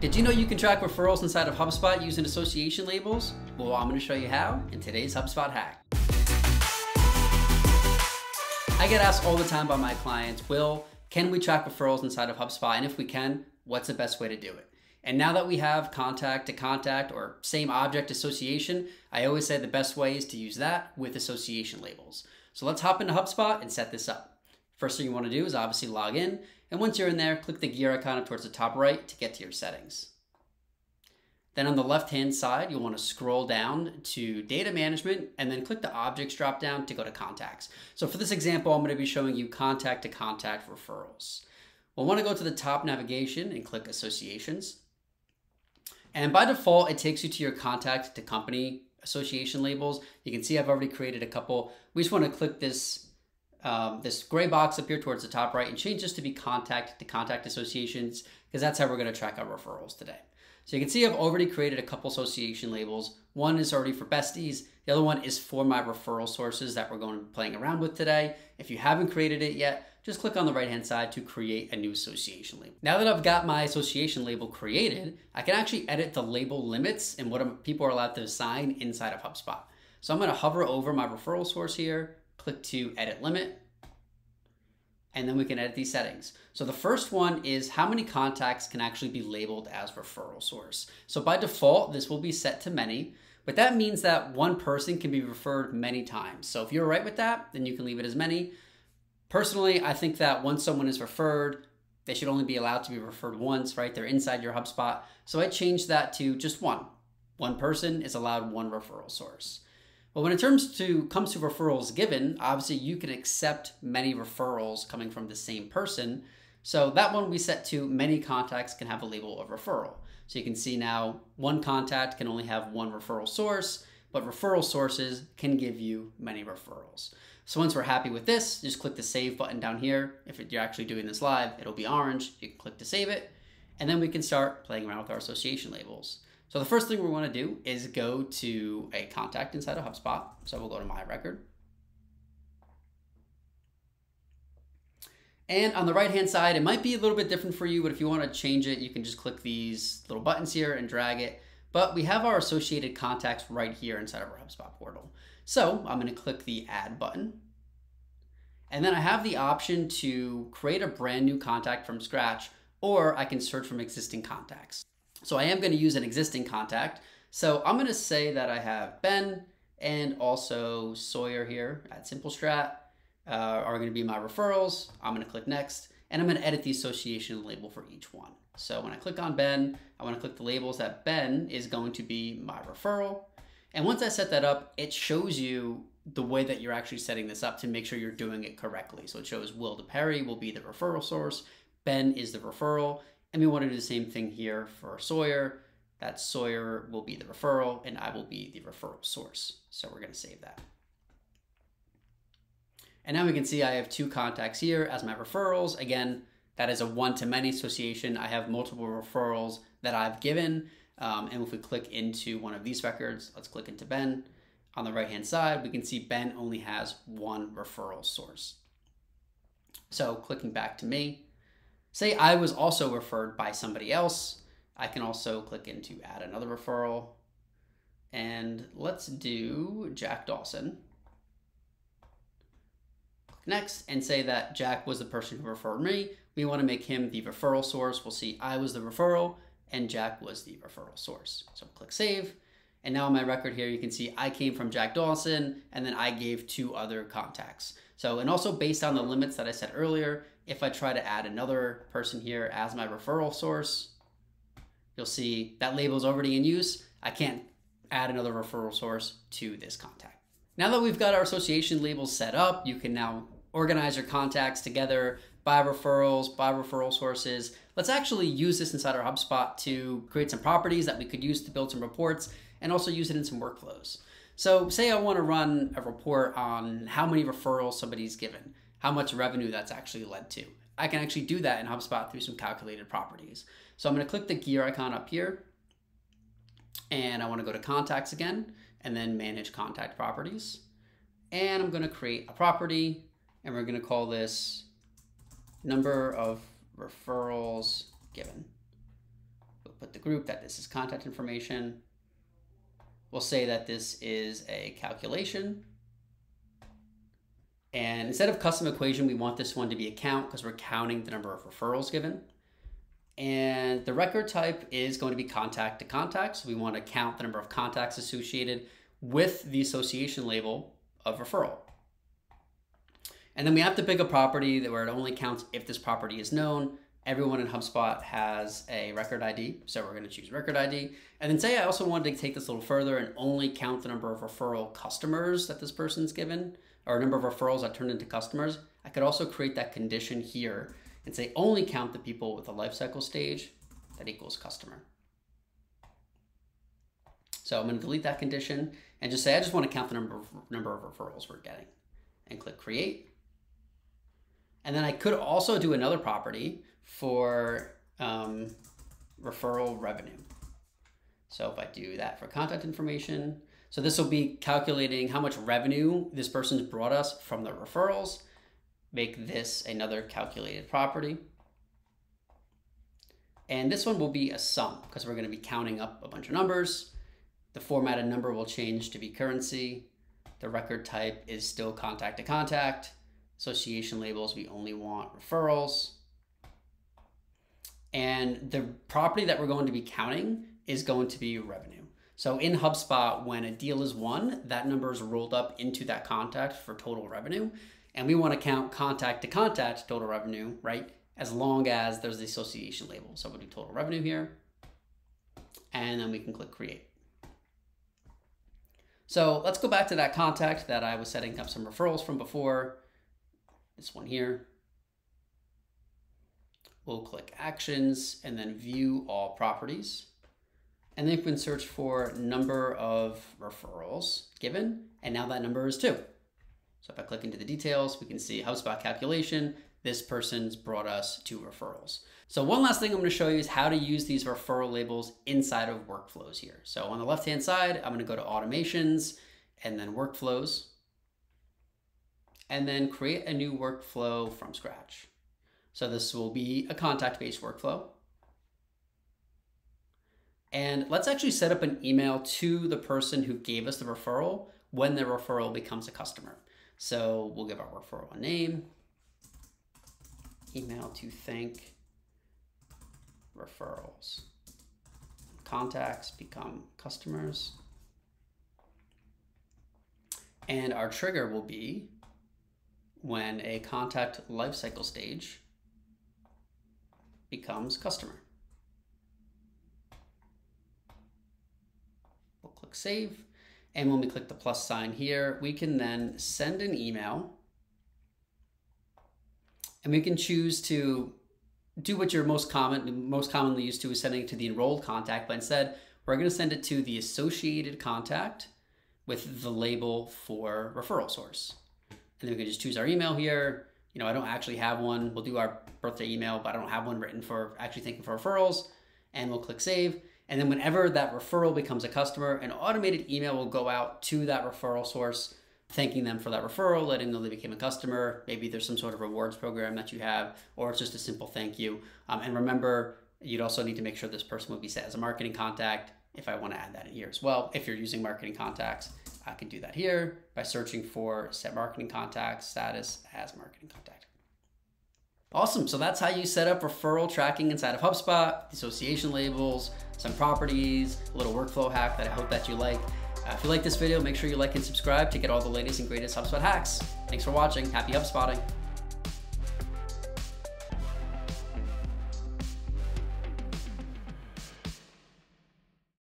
Did you know you can track referrals inside of HubSpot using association labels? Well, I'm going to show you how in today's HubSpot hack. I get asked all the time by my clients, Will, can we track referrals inside of HubSpot? And if we can, what's the best way to do it? And now that we have contact to contact or same object association, I always say the best way is to use that with association labels. So let's hop into HubSpot and set this up. First thing you want to do is obviously log in. And once you're in there, click the gear icon towards the top right to get to your settings. Then on the left-hand side, you'll want to scroll down to data management and then click the objects drop down to go to contacts. So for this example, I'm going to be showing you contact to contact referrals. We'll want to go to the top navigation and click associations. And by default, it takes you to your contact to company association labels. You can see I've already created a couple. We just want to click this um, this gray box up here towards the top right and change this to be contact to contact associations because that's how we're going to track our referrals today. So you can see I've already created a couple association labels. One is already for besties. The other one is for my referral sources that we're going to be playing around with today. If you haven't created it yet, just click on the right hand side to create a new association label. Now that I've got my association label created, I can actually edit the label limits and what people are allowed to assign inside of HubSpot. So I'm going to hover over my referral source here, click to edit limit, and then we can edit these settings. So the first one is how many contacts can actually be labeled as referral source. So by default, this will be set to many, but that means that one person can be referred many times. So if you're right with that, then you can leave it as many. Personally, I think that once someone is referred, they should only be allowed to be referred once, right? They're inside your HubSpot. So I changed that to just one. One person is allowed one referral source. But when it comes to comes to referrals given, obviously you can accept many referrals coming from the same person. So that one we set to many contacts can have a label of referral. So you can see now one contact can only have one referral source, but referral sources can give you many referrals. So once we're happy with this, just click the save button down here. If you're actually doing this live, it'll be orange. You can click to save it, and then we can start playing around with our association labels. So the first thing we want to do is go to a contact inside of HubSpot. So we'll go to my record. And on the right hand side, it might be a little bit different for you, but if you want to change it, you can just click these little buttons here and drag it. But we have our associated contacts right here inside of our HubSpot portal. So I'm going to click the add button. And then I have the option to create a brand new contact from scratch, or I can search from existing contacts. So I am going to use an existing contact. So I'm going to say that I have Ben and also Sawyer here at SimpleStrat uh, are going to be my referrals. I'm going to click next and I'm going to edit the association label for each one. So when I click on Ben, I want to click the labels that Ben is going to be my referral. And once I set that up, it shows you the way that you're actually setting this up to make sure you're doing it correctly. So it shows Will DePerry will be the referral source, Ben is the referral, and we want to do the same thing here for Sawyer. That Sawyer will be the referral and I will be the referral source. So we're going to save that. And now we can see I have two contacts here as my referrals. Again, that is a one-to-many association. I have multiple referrals that I've given. Um, and if we click into one of these records, let's click into Ben. On the right-hand side, we can see Ben only has one referral source. So clicking back to me, Say I was also referred by somebody else. I can also click into add another referral. And let's do Jack Dawson. Click next and say that Jack was the person who referred me. We want to make him the referral source. We'll see I was the referral and Jack was the referral source. So click save. And now on my record here, you can see I came from Jack Dawson and then I gave two other contacts. So, and also based on the limits that I said earlier, if I try to add another person here as my referral source, you'll see that label is already in use. I can't add another referral source to this contact. Now that we've got our association labels set up, you can now organize your contacts together by referrals, by referral sources. Let's actually use this inside our HubSpot to create some properties that we could use to build some reports and also use it in some workflows. So say I want to run a report on how many referrals somebody's given, how much revenue that's actually led to. I can actually do that in HubSpot through some calculated properties. So I'm going to click the gear icon up here and I want to go to contacts again and then manage contact properties. And I'm going to create a property and we're going to call this number of referrals given. We'll put the group that this is contact information. We'll say that this is a calculation. And instead of custom equation, we want this one to be a count because we're counting the number of referrals given. And the record type is going to be contact to contact. So we want to count the number of contacts associated with the association label of referral. And then we have to pick a property that where it only counts if this property is known. Everyone in HubSpot has a record ID, so we're going to choose record ID. And then say I also wanted to take this a little further and only count the number of referral customers that this person's given, or number of referrals that turned into customers. I could also create that condition here and say only count the people with a lifecycle stage that equals customer. So I'm going to delete that condition and just say I just want to count the number of, number of referrals we're getting and click create. And then I could also do another property for um, referral revenue. So if I do that for contact information, so this will be calculating how much revenue this person's brought us from the referrals. Make this another calculated property. And this one will be a sum because we're going to be counting up a bunch of numbers. The formatted number will change to be currency. The record type is still contact to contact. Association labels, we only want referrals. And the property that we're going to be counting is going to be revenue. So in HubSpot, when a deal is won, that number is rolled up into that contact for total revenue. And we want to count contact to contact total revenue, right? As long as there's the association label. So we'll do total revenue here. And then we can click create. So let's go back to that contact that I was setting up some referrals from before. This one here. We'll click actions and then view all properties. And then we can search for number of referrals given. And now that number is two. So if I click into the details, we can see HubSpot calculation. This person's brought us two referrals. So one last thing I'm gonna show you is how to use these referral labels inside of workflows here. So on the left-hand side, I'm gonna go to automations and then workflows and then create a new workflow from scratch. So this will be a contact-based workflow. And let's actually set up an email to the person who gave us the referral when the referral becomes a customer. So we'll give our referral a name, email to thank referrals. Contacts become customers. And our trigger will be when a contact lifecycle stage becomes customer. We'll click save. And when we click the plus sign here, we can then send an email and we can choose to do what you're most common most commonly used to is sending it to the enrolled contact, but instead we're going to send it to the associated contact with the label for referral source. And then we can just choose our email here you know, I don't actually have one. We'll do our birthday email, but I don't have one written for actually thanking for referrals. And we'll click save. And then whenever that referral becomes a customer, an automated email will go out to that referral source, thanking them for that referral, letting them know they became a customer. Maybe there's some sort of rewards program that you have, or it's just a simple thank you. Um, and remember, you'd also need to make sure this person would be set as a marketing contact if I want to add that in here as well. If you're using marketing contacts, I can do that here by searching for set marketing contact status as marketing contact. Awesome. So that's how you set up referral tracking inside of HubSpot, association labels, some properties, a little workflow hack that I hope that you like. Uh, if you like this video, make sure you like and subscribe to get all the latest and greatest HubSpot hacks. Thanks for watching. Happy HubSpotting.